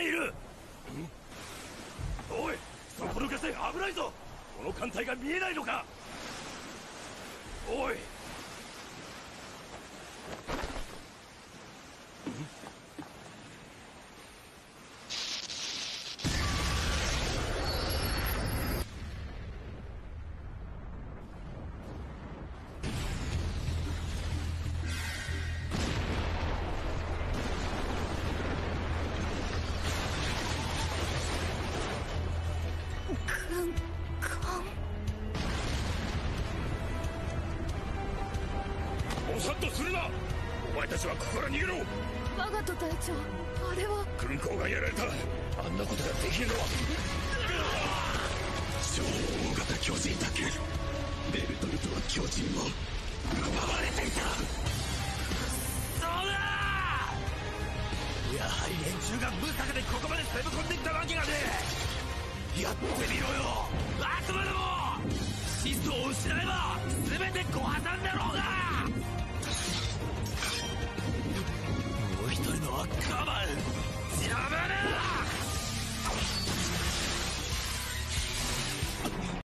ている。おいそこ抜けせ危ないぞ。この艦隊が見えないのか。おい。おさっとするな。お前たちはここから逃げろ。我がと隊長あれは。軍港がやられた。あんなことができるのは。超大型巨人だけ。ベルトルトは巨人も。奪われていた。そうだ。やはり連中が無策でここまで攻め込んできたわけがねえ。やってみろよ一人のは邪魔